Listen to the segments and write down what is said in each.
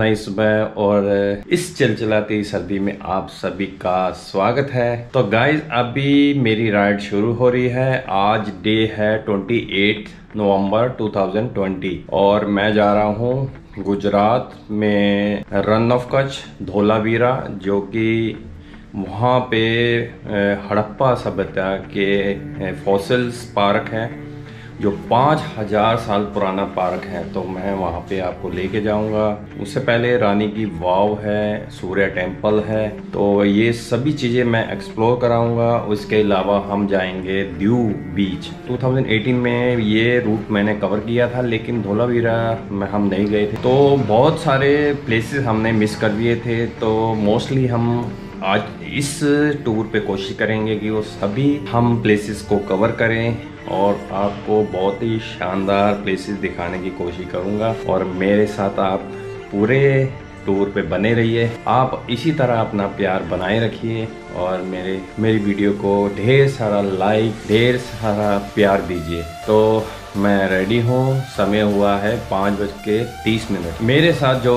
नई सुबह और इस चलचलाती सर्दी में आप सभी का स्वागत है। तो गाइज़ अभी मेरी राइड शुरू हो रही है। आज डे है 28 नवंबर 2020 और मैं जा रहा हूँ गुजरात में रन ऑफ़ कच्छ, धोलावीरा, जो कि वहाँ पे हड़प्पा सभ्यता के फॉसिल्स पार्क है। जो पाँच हज़ार साल पुराना पार्क है तो मैं वहाँ पे आपको लेके जाऊँगा। उससे पहले रानी की वाव है, सूर्य टेंपल है तो ये सभी चीज़ें मैं एक्सप्लोर कराऊँगा। उसके अलावा हम जाएँगे द्यू बीच। 2018 में ये रूट मैंने कवर किया था, लेकिन धोलावीरा में हम नहीं गए थे। तो बहुत सारे प्लेसेस हमने मिस कर दिए थे तो मोस्टली हम आज इस टूर पे कोशिश करेंगे कि वो सभी हम प्लेसेस को कवर करें और आपको बहुत ही शानदार प्लेसेस दिखाने की कोशिश करूँगा और मेरे साथ आप पूरे टूर पे बने रहिए। आप इसी तरह अपना प्यार बनाए रखिए। और मेरे, मेरी वीडियो को ढेर सारा लाइक ढेर सारा प्यार दीजिए। तो मैं रेडी हूँ। समय हुआ है पाँच बज के तीस मिनट। मेरे साथ जो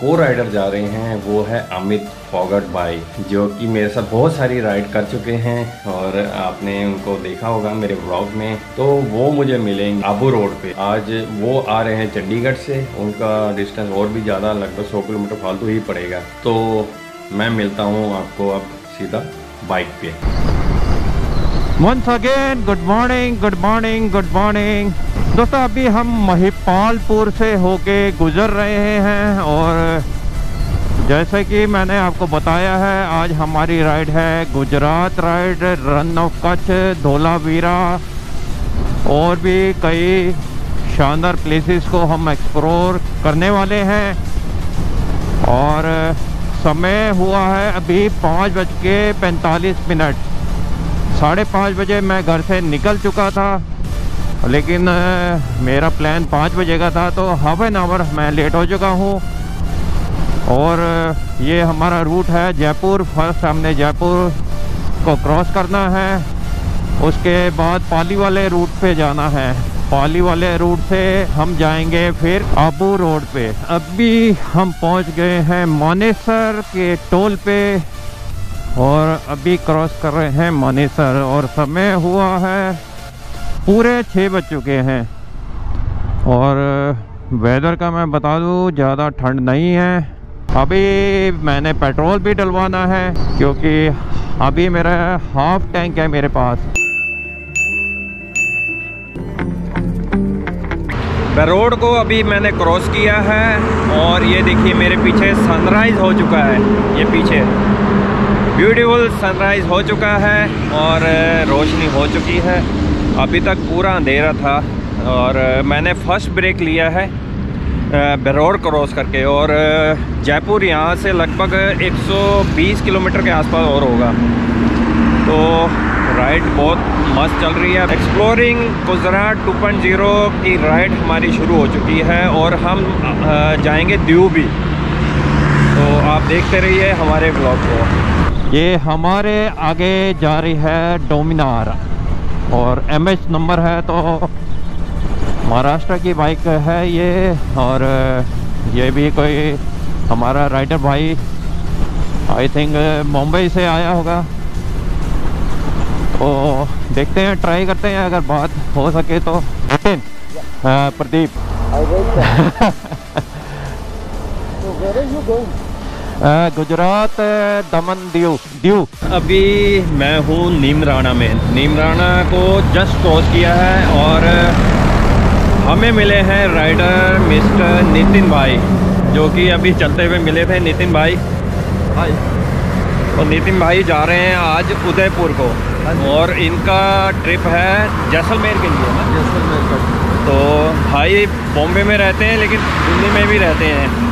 को राइडर जा रहे हैं, वो है अमित फॉगट भाई, जो कि मेरे साथ बहुत सारी राइड कर चुके हैं और आपने उनको देखा होगा मेरे ब्लॉग में। तो वो मुझे मिलेंगे आबू रोड पे। आज वो आ रहे हैं चंडीगढ़ से। उनका डिस्टेंस और भी ज़्यादा, लगभग सौ किलोमीटर फालतू ही पड़ेगा। तो मैं मिलता हूँ आपको अब। सीधा बाइक पे once again good morning good morning good morning दोस्तों, अभी हम महिपालपुर से होके गुजर रहे हैं और जैसे कि मैंने आपको बताया है, आज हमारी राइड है Gujarat ride run of Kutch, Dholavira और भी कई शानदार प्लेसेस को हम एक्सप्लोर करने वाले हैं। और समय हुआ है अभी पाँच बज के पैंतालीस मिनट। साढ़े पाँच बजे मैं घर से निकल चुका था, लेकिन मेरा प्लान पाँच बजे का था तो हाफ़ एन आवर मैं लेट हो चुका हूँ। और, ये हमारा रूट है जयपुर। फ़र्स्ट हमने जयपुर को क्रॉस करना है, उसके बाद पाली वाले रूट पे जाना है। पाली वाले रूट से हम जाएँगे फिर आबू रोड पे। अभी हम पहुँच गए हैं मानेसर के टोल पे और अभी क्रॉस कर रहे हैं मानेसर और समय हुआ है पूरे छः बज चुके हैं। और वेदर का मैं बता दूँ, ज़्यादा ठंड नहीं है। अभी मैंने पेट्रोल भी डलवाना है, क्योंकि अभी मेरा हाफ़ टैंक है मेरे पास। रोड को अभी मैंने क्रॉस किया है और ये देखिए मेरे पीछे सनराइज़ हो चुका है। ये पीछे। ब्यूटीफुल सनराइज़ हो चुका है और रोशनी हो चुकी है। अभी तक पूरा अंधेरा था और मैंने फ़र्स्ट ब्रेक लिया है बरोड क्रॉस करके और जयपुर यहाँ से लगभग 120 किलोमीटर के आसपास और होगा। तो राइड बहुत मस्त चल रही है। एक्सप्लोरिंग गुजरात 2.0 की राइड हमारी शुरू हो चुकी है और हम जाएँगे द्यू भी तो आप देखते रहिए हमारे ब्लॉग को। ये हमारे आगे जा रही है डोमिनार और एम एच नंबर है तो महाराष्ट्र की बाइक है ये और ये भी कोई हमारा राइडर भाई आई थिंक मुंबई से आया होगा। तो देखते हैं ट्राई करते हैं अगर बात हो सके तो। नितिन प्रदीप। गुजरात दमन दीव दीव। अभी मैं हूँ नीमराना में नीमराना को जस्ट क्रॉस किया है और हमें मिले हैं राइडर मिस्टर नितिन भाई जो कि अभी चलते हुए मिले थे। नितिन भाई। भाई। तो नितिन भाई जा रहे हैं आज उदयपुर को। और इनका ट्रिप है जैसलमेर के लिए ना? जैसलमेर का तो भाई बॉम्बे में रहते हैं लेकिन दिल्ली में भी रहते हैं।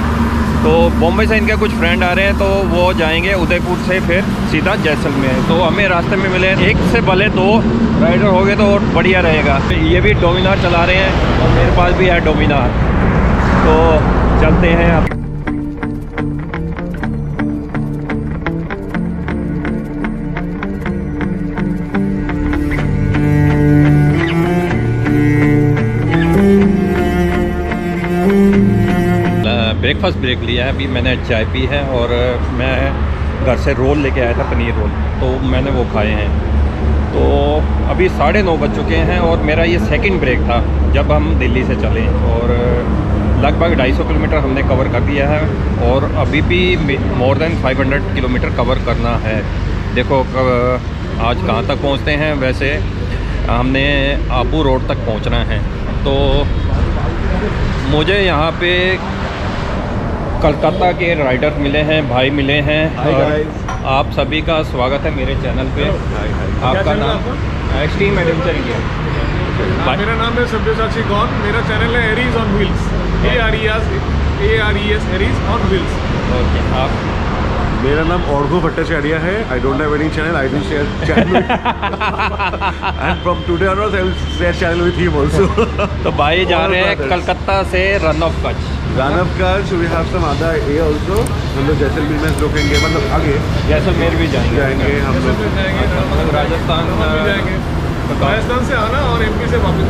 तो बॉम्बे से इनके कुछ फ्रेंड आ रहे हैं तो वो जाएँगे उदयपुर से फिर सीधा जैसलमेर। तो हमें रास्ते में मिले। एक से भले दो राइडर हो गए तो और बढ़िया रहेगा। ये भी डोमिनार चला रहे हैं और मेरे पास भी है डोमिनार। तो चलते हैं। अब ब्रेकफास्ट ब्रेक लिया है, अभी मैंने चाय पी है और मैं घर से रोल लेके आया था पनीर रोल तो मैंने वो खाए हैं। तो अभी साढ़े नौ बज चुके हैं और मेरा ये सेकंड ब्रेक था, जब हम दिल्ली से चले और लगभग 250 किलोमीटर हमने कवर कर दिया है और अभी भी मोर देन 500 किलोमीटर कवर करना है। देखो आज कहाँ तक पहुँचते हैं? वैसे हमने आबू रोड तक पहुँचना है। तो मुझे यहाँ पे कलकत्ता के राइडर मिले हैं भाई मिले हैं और आप सभी का स्वागत है मेरे चैनल पे। आपका नाम? एक्सट्रीम एडवेंचर इंडिया मेरा नाम है सब्यसाची गौर। मेरा चैनल है Aries on wheels A R E S A R E S Aries on wheels okay आप? मेरा नाम औरघो भट्टाचार्य है। I don't have any channel I do share channel and from today onwards I will share channel with him also तो भाई जा रहे हैं कलकत्ता से run of Kutch run of Kutch we have some other a also हम लोग जैसलमेर में रुकेंगे मतलब आगे। जैसलमेर भी जाएँगे। जाएँगे हम लोग। मतलब राजस्थान राजस्थान से आना और एमपी से वापस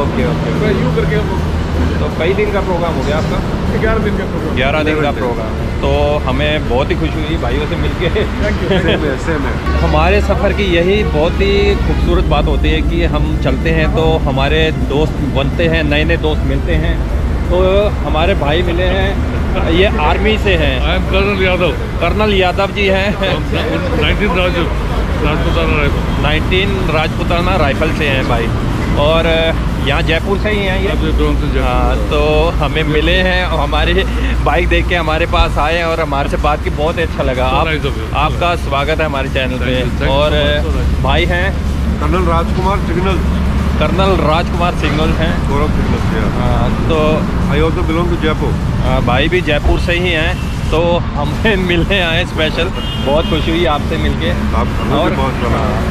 ओके ओके। यू करके हम तो कई दिन का प्रोग्राम हो गया आपका? ग्यारह दिन का प्रोग्राम ग्यारह दिन का प्रोग्राम तो हमें बहुत ही खुशी हुई भाइयों से मिलके। हमारे सफ़र की यही बहुत ही खूबसूरत बात होती है कि हम चलते हैं तो हमारे दोस्त बनते हैं नए नए दोस्त मिलते हैं। तो हमारे भाई मिले हैं ये आर्मी से हैं। I am colonel Yadav colonel Yadav ji हैं। Nineteen Rajputana rifle nineteen Rajputana rifle से हैं भाई। और यहाँ जयपुर से ही हैं ये। हाँ तो हमें मिले हैं और हमारे बाइक देख के हमारे पास आए और हमारे से बात की बहुत अच्छा लगा। आप आपका स्वागत है हमारे चैनल पे। और भाई हैं। Colonel Rajkumar signal colonel Rajkumar signal हैं। गौरव सिग्नल हाँ तो I also belong to Jaipur भाई भी जयपुर से ही हैं तो हमें मिलने आए स्पेशल बहुत खुशी हुई आपसे मिलके। और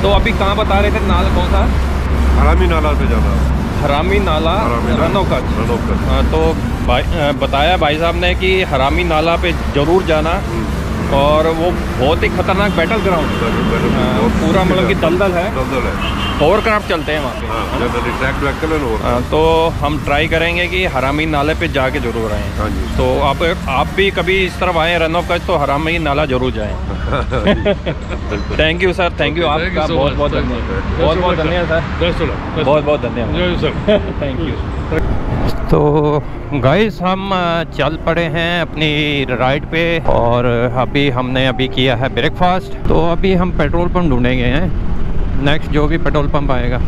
तो अभी कहाँ बता रहे थे? नाल कौन सा? हरामी नाला से जाना। हरामी नाला रनो कच्छ हाँ, तो भाई बताया भाई साहब ने कि हरामी नाला पे ज़रूर जाना। हम्म। और वो बहुत ही खतरनाक बैटल ग्राउंड पूरा मतलब कि दलदल है। दलदल है। ओवर क्राफ्ट चलते हैं वहाँ पे। हाँ, हाँ, तो हम ट्राई करेंगे कि हरामी नाले पे जाके ज़रूर आए। हाँ तो आप आप भी कभी इस तरफ़ आए रन ऑफ़ कच तो हरामी नाला ज़रूर जाएँ। Thank you sir thank you आपका बहुत बहुत धन्यवाद बहुत बहुत धन्यवाद। सर बहुत बहुत धन्यवाद थैंक यू तो गाइस हम चल पड़े हैं अपनी राइड पे और अभी हमने अभी किया है ब्रेकफास्ट तो अभी हम पेट्रोल पंप ढूंढेंगे हैं। नेक्स्ट जो भी पेट्रोल पंप आएगा।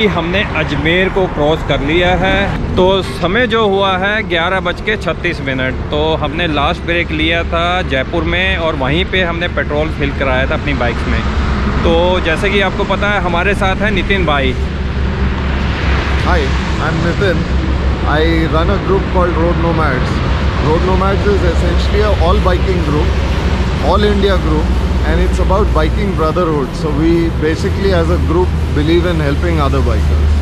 अभी हमने अजमेर को क्रॉस कर लिया है। तो समय जो हुआ है, ग्यारह बज के छत्तीस मिनट। तो हमने लास्ट ब्रेक लिया था जयपुर में और वहीं पे हमने पेट्रोल फिल कराया था अपनी बाइक्स में। तो जैसे कि आपको पता है, हमारे साथ है नितिन भाई। Hi I am Nitin I run a group called road nomads road nomads is essentially all biking group all India group and it's about biking brotherhood. So we basically, as a group, believe in helping other bikers.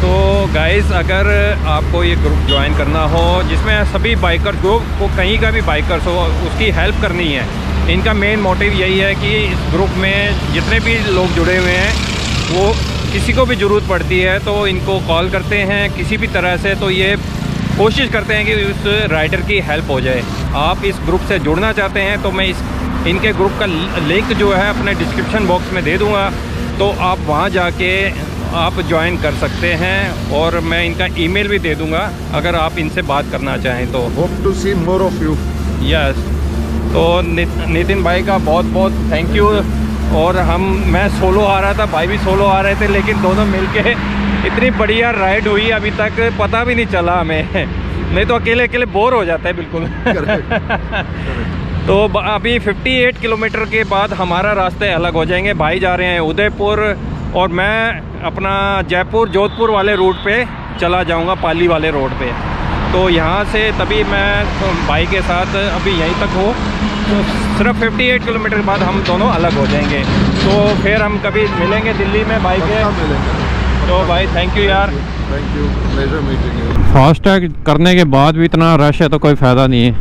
तो guys अगर आपको ये group join करना हो, जिसमें सभी biker जो को कहीं का भी बाइकर्स हो, उसकी हेल्प करनी है, इनका मेन मोटिव यही है कि इस ग्रुप में जितने भी लोग जुड़े हुए हैं, वो किसी को भी ज़रूरत पड़ती है तो इनको कॉल करते हैं किसी भी तरह से तो ये कोशिश करते हैं कि उस राइडर की हेल्प हो जाए। आप इस ग्रुप से जुड़ना चाहते हैं तो मैं इस इनके ग्रुप का लिंक जो है अपने डिस्क्रिप्शन बॉक्स में दे दूँगा। तो आप वहाँ जाके आप ज्वाइन कर सकते हैं और मैं इनका ईमेल भी दे दूँगा अगर आप इनसे बात करना चाहें तो। Hope to see more of you yes तो नितिन भाई का बहुत बहुत थैंक यू और हम मैं सोलो आ रहा था भाई भी सोलो आ रहे थे लेकिन दोनों मिलके इतनी बढ़िया राइड हुई अभी तक पता भी नहीं चला हमें। नहीं तो अकेले अकेले बोर हो जाता है, बिल्कुल। तो अभी 58 किलोमीटर के बाद हमारा रास्ते अलग हो जाएँगे। भाई जा रहे हैं उदयपुर और मैं अपना जयपुर, जोधपुर वाले रूट पे चला जाऊँगा, पाली वाले रोड पे। तो यहाँ से तभी मैं तो भाई के साथ अभी यहीं तक हूँ। तो सिर्फ़ 58 किलोमीटर के बाद हम दोनों अलग हो जाएँगे। तो फिर हम कभी मिलेंगे दिल्ली में, भाई के? तो भाई थैंक यू यार। Thank you. Pleasure meeting you. FASTag करने के बाद भी इतना रश है तो कोई फ़ायदा नहीं है।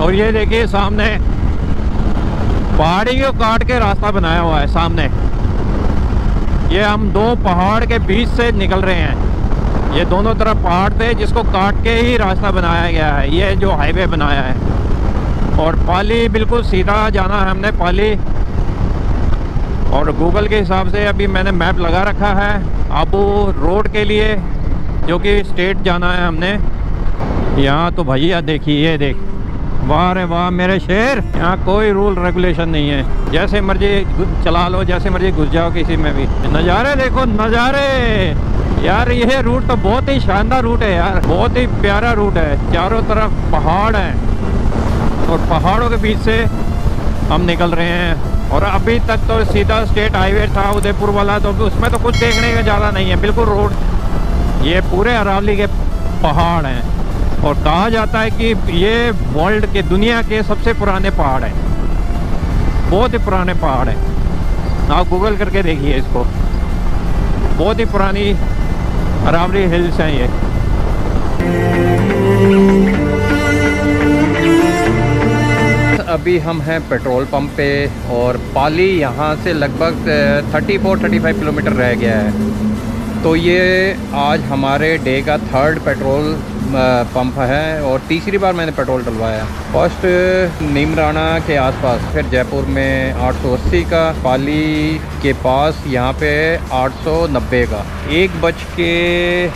और ये देखिए सामने पहाड़ी को काट के रास्ता बनाया हुआ है सामने। ये हम दो पहाड़ के बीच से निकल रहे हैं। ये दोनों तरफ़ पहाड़ थे जिसको काट के ही रास्ता बनाया गया है। ये जो हाईवे बनाया है। और पाली बिल्कुल सीधा जाना है हमने पाली। और गूगल के हिसाब से अभी मैंने मैप लगा रखा है। आबू रोड के लिए, जो कि स्टेट जाना है हमने। यहाँ तो भैया देखिए, ये देख। वाह रे वाह, मेरे शेर। यहाँ कोई रूल रेगुलेशन नहीं है। जैसे मर्ज़ी चला लो, जैसे मर्ज़ी घुस जाओ किसी में भी। नज़ारे देखो, नज़ारे। यार, ये रूट तो बहुत ही शानदार रूट है यार। बहुत ही प्यारा रूट है। चारों तरफ़ पहाड़ हैं। और पहाड़ों के बीच से हम निकल रहे हैं। और अभी तक तो सीधा स्टेट हाईवे था, उदयपुर वाला तो उसमें तो कुछ देखने का ज़्यादा नहीं है। बिल्कुल रोड, ये पूरे अरावली के पहाड़ हैं। और कहा जाता है कि ये वर्ल्ड के, दुनिया के सबसे पुराने पहाड़ हैं। बहुत ही पुराने पहाड़ हैं। आप गूगल करके देखिए इसको। बहुत ही पुरानी अरावली हिल्स हैं ये। अभी हम हैं पेट्रोल पंप पे और पाली यहाँ से लगभग 34-35 किलोमीटर रह गया है। तो ये आज हमारे डे का थर्ड पेट्रोल पंप है और तीसरी बार मैंने पेट्रोल डलवाया। फ़र्स्ट, नीमराना के आसपास, फिर जयपुर में 880 का, पाली के पास यहाँ पे 890 का। एक बज के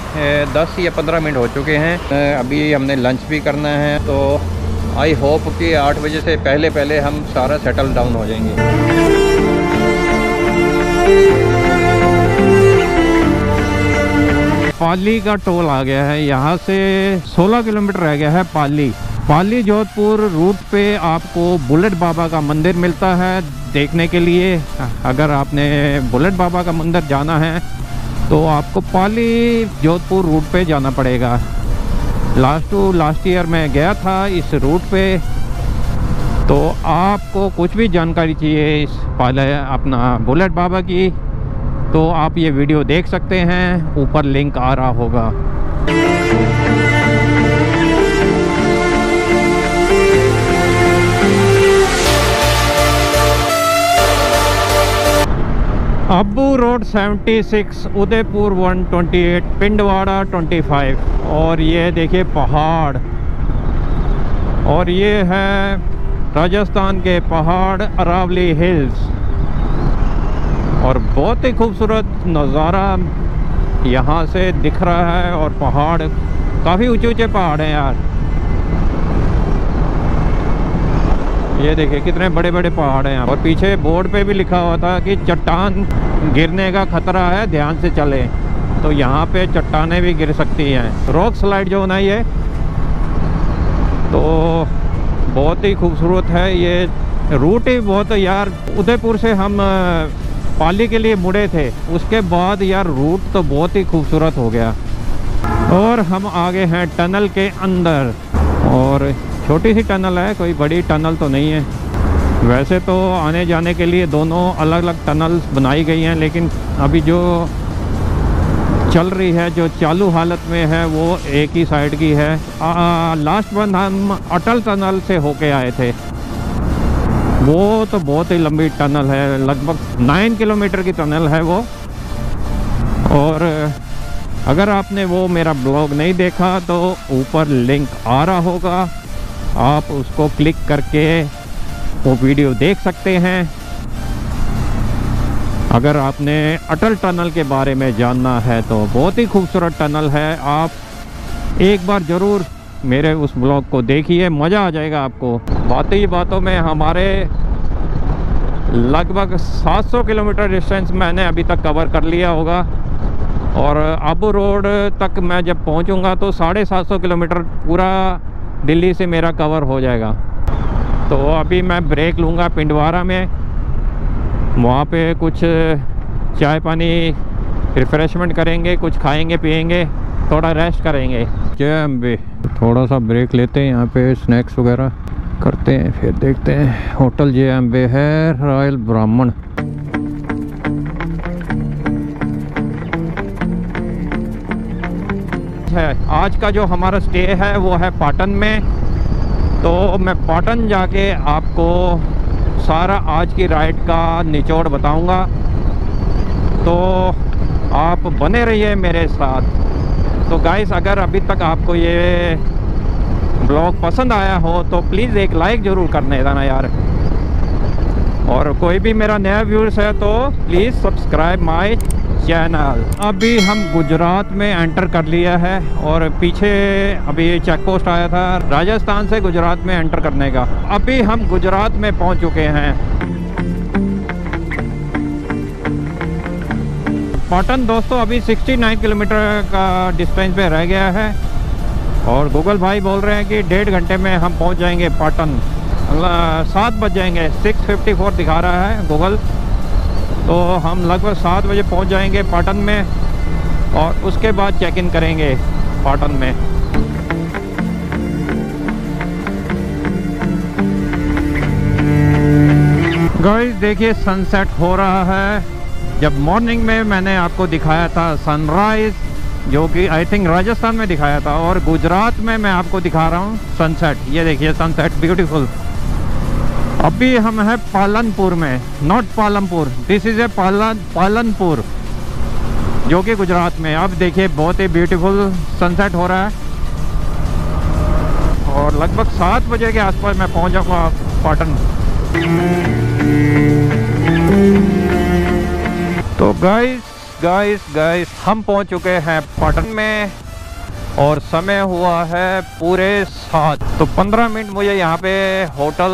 दस या पंद्रह मिनट हो चुके हैं। अभी हमने लंच भी करना है तो आई होप कि आठ बजे से पहले पहले हम सारा सेटल डाउन हो जाएँगे। पाली का टोल आ गया है। यहाँ से 16 किलोमीटर रह गया है पाली। पाली जोधपुर रूट पे आपको बुलेट बाबा का मंदिर मिलता है देखने के लिए। अगर आपने बुलेट बाबा का मंदिर जाना है तो आपको पाली जोधपुर रूट पे जाना पड़ेगा। लास्ट टू लास्ट ईयर मैं गया था इस रूट पे। तो आपको कुछ भी जानकारी चाहिए इस पहले अपना बुलेट बाबा की तो आप ये वीडियो देख सकते हैं। ऊपर लिंक आ रहा होगा। अब्बू रोड 76 उदयपुर 128 पिंडवाड़ा 25 और ये देखिए पहाड़। और ये है राजस्थान के पहाड़ अरावली हिल्स। और बहुत ही खूबसूरत नज़ारा यहाँ से दिख रहा है और पहाड़, काफ़ी ऊँचे ऊँचे पहाड़ हैं यार। ये देखिए, कितने बड़े बड़े पहाड़ हैं यहाँ और पीछे बोर्ड पे भी लिखा हुआ था कि चट्टान गिरने का खतरा है, ध्यान से चले। तो यहाँ पे चट्टानें भी गिर सकती हैं। रॉक स्लाइड जो होना ये तो बहुत ही खूबसूरत है ये रूट ही बहुत यार। उदयपुर से हम पाली के लिए मुड़े थे। उसके बाद यार रूट तो बहुत ही खूबसूरत हो गया। और हम आगे हैं टनल के अंदर। और छोटी सी टनल है कोई बड़ी टनल तो नहीं है। वैसे तो आने जाने के लिए दोनों अलग अलग टनल्स बनाई गई हैं लेकिन अभी जो चल रही है जो चालू हालत में है वो एक ही साइड की है। आ, लास्ट बंद हम अटल टनल से होके आए थे। वो तो बहुत ही लंबी टनल है लगभग नाइन किलोमीटर की टनल है वो। और अगर आपने वो मेरा ब्लॉग नहीं देखा तो ऊपर लिंक आ रहा होगा। आप उसको क्लिक करके वो वीडियो देख सकते हैं। अगर आपने अटल टनल के बारे में जानना है तो बहुत ही खूबसूरत टनल है। आप एक बार ज़रूर मेरे उस ब्लॉग को देखिए, मज़ा आ जाएगा आपको। बातों ही बातों में हमारे लगभग 700 किलोमीटर डिस्टेंस मैंने अभी तक कवर कर लिया होगा। और आबू रोड तक मैं जब पहुंचूँगा तो साढ़े सात सौ किलोमीटर पूरा दिल्ली से मेरा कवर हो जाएगा। तो अभी मैं ब्रेक लूँगा पिंडवारा में। वहाँ पे कुछ चाय पानी रिफ़्रेशमेंट करेंगे, कुछ खाएँगे, पिएँगे, थोड़ा रेस्ट करेंगे। जय अम्बे। थोड़ा सा ब्रेक लेते हैं, यहाँ पे स्नैक्स वगैरह करते हैं, फिर देखते हैं। होटल जय अम्बे है रॉयल ब्राह्मण है। आज का जो हमारा स्टे है, वो है पाटन में। तो मैं पाटन जाके आपको सारा आज की राइड का निचोड़ बताऊँगा। तो आप बने रहिए मेरे साथ। तो गाइस अगर अभी तक आपको ये ब्लॉग पसंद आया हो तो प्लीज़ एक लाइक ज़रूर करने देना यार। और कोई भी मेरा नया व्यूअर्स है तो प्लीज़ सब्सक्राइब माय चैनल अभी हम गुजरात में एंटर कर लिया है और पीछे अभी चेक पोस्ट आया था, राजस्थान से गुजरात में एंटर करने का। अभी हम गुजरात में पहुँच चुके हैं। पाटन दोस्तों, अभी 69 किलोमीटर का डिस्टेंस पे रह गया है और गूगल भाई बोल रहे हैं कि डेढ़ घंटे में हम पहुँच जाएँगे पाटन सात बज जाएँगे। 654 दिखा रहा है गूगल तो हम लगभग सात बजे पहुँच जाएँगे पाटन में और उसके बाद चेक इन करेंगे पाटन में। गाइस देखिए सनसेट हो रहा है। जब मॉर्निंग में मैंने आपको दिखाया था सनराइज़ जो कि आई थिंक राजस्थान में दिखाया था, और गुजरात में मैं आपको दिखा रहा हूँ सनसेट ये देखिए सनसेट ब्यूटीफुल अभी हम हैं पालनपुर में not Palampur. This is a Palan, Palanpur, जो कि गुजरात में अब देखिए, बहुत ही ब्यूटीफुल सनसेट हो रहा है। और लगभग सात बजे के आसपास मैं पहुँच जाऊँगा पाटन। तो गाइस गाइस गाइस हम पहुँच चुके हैं पाटन में। और समय हुआ है पूरे सात। तो पंद्रह मिनट मुझे यहाँ पे होटल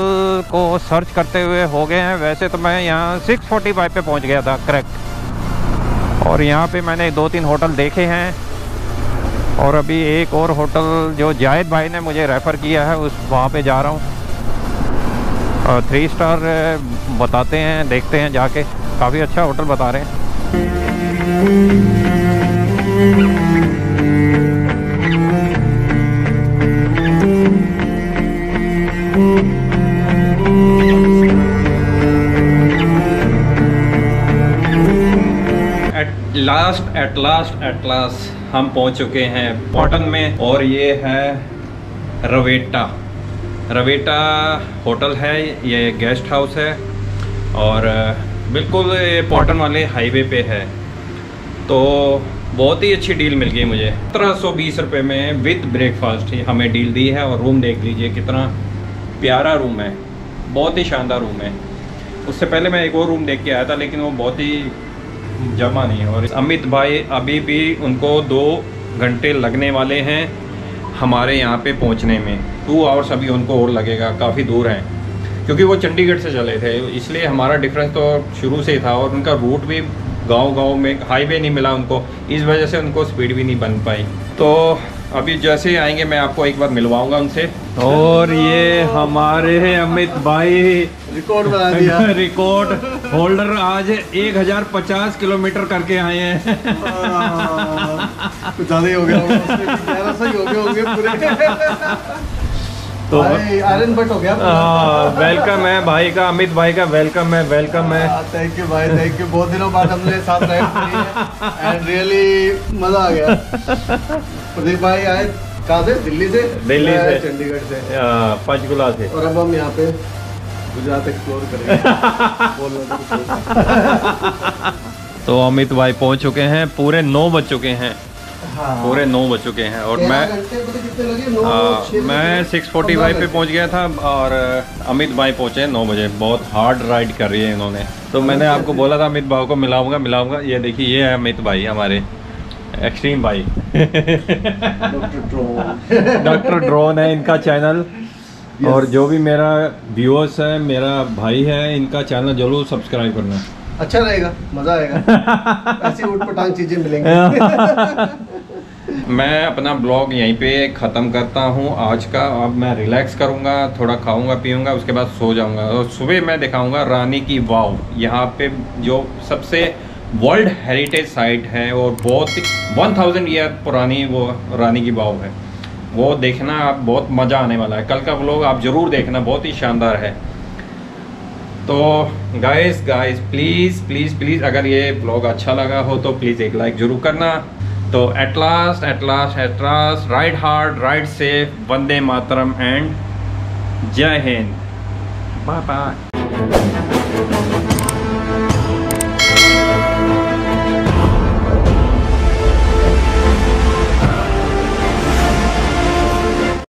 को सर्च करते हुए हो गए हैं। वैसे तो मैं यहाँ सिक्स फोर्टी फाइव पर पहुँच गया था करेक्ट और यहाँ पे मैंने दो तीन होटल देखे हैं। और अभी एक और होटल जो जायद भाई ने मुझे रेफ़र किया है, उस वहाँ पे जा रहा हूँ। थ्री स्टार बताते हैं, देखते हैं जाके। काफ़ी अच्छा होटल बता रहे हैं। Last at last at last हम पहुँच चुके हैं पॉटन में और ये है रवेटा रवेटा होटल है, ये गेस्ट हाउस है और बिल्कुल ये पॉटन वाले हाईवे पे है। तो बहुत ही अच्छी डील मिल गई मुझे। सत्रह सौ बीस रुपये में विद ब्रेकफास्ट हमें डील दी है और रूम देख लीजिए कितना प्यारा रूम है, बहुत ही शानदार रूम है। उससे पहले मैं एक और रूम देख के आया था, लेकिन वो बहुत ही जमा नहीं है। और अमित भाई अभी भी उनको दो घंटे लगने वाले हैं हमारे यहाँ पे पहुँचने में। टू आवर्स अभी उनको और लगेगा, काफ़ी दूर हैं। क्योंकि वो चंडीगढ़ से चले थे, इसलिए हमारा डिफरेंस तो शुरू से ही था और उनका रूट भी गांव-गांव में हाईवे नहीं मिला उनको। इस वजह से उनको स्पीड भी नहीं बन पाई। तो अभी जैसे ही आएँगे मैं आपको एक बार मिलवाऊँगा उनसे। और ये हमारे अमित भाई। रिकॉर्ड बना दिया। रिकॉर्ड होल्डर आज 1050 किलोमीटर करके आए हैं। ज़्यादा ही हो गया ही हो गया पूरे। तो आयरन बट हो गया वेलकम है भाई का अमित भाई का वेलकम है वेलकम है। थैंक यू भाई थैंक यू बहुत दिनों बाद हमने साथ रहे एंड रियली मज़ा आ गया। प्रदीप भाई आए कहाँ से? दिल्ली से? दिल्ली से। चंडीगढ़ से। आ, पंचकुला से। और अब हम यहाँ पे गुजरात एक्सप्लोर करेंगे। तो तो अमित भाई पहुँच चुके हैं पूरे नौ बज चुके हैं। हाँ। पूरे नौ बज चुके हैं और मैं आ, छः मैं बजे? 6:45 पे पंद्रह पहुँच गया था और अमित भाई पहुँचे नौ बजे। बहुत हार्ड राइड कर रही है इन्होंने। तो मैंने आपको बोला था अमित भाई को मिलाऊँगा मिलाऊँगा। ये देखिए ये है अमित भाई हमारे एक्सट्रीम भाई। डॉक्टर ड्रोन है इनका चैनल और जो भी मेरा व्यूअर्स है मेरा भाई है इनका चैनल ज़रूर सब्सक्राइब करना। अच्छा रहेगा मज़ा आएगा। ऐसी पटांग चीज़ें मिलेंगी। मैं अपना ब्लॉग यहीं पे ख़त्म करता हूँ आज का। अब मैं रिलैक्स करूँगा, थोड़ा खाऊँगा, पीऊँगा, उसके बाद सो जाऊँगा। और सुबह मैं दिखाऊँगा रानी की वाव। यहाँ पे जो सबसे वर्ल्ड हेरिटेज साइट है और बहुत वन थाउज़ेंड ईयर पुरानी वो रानी की वाव है। वो देखना आप बहुत मज़ा आने वाला है। कल का ब्लॉग आप ज़रूर देखना, बहुत ही शानदार है। तो guys guys please please please अगर ये ब्लॉग अच्छा लगा हो तो प्लीज़ एक लाइक ज़रूर करना। तो at last at last at last ride hard ride safe Vande Mataram and Jai Hind bye bye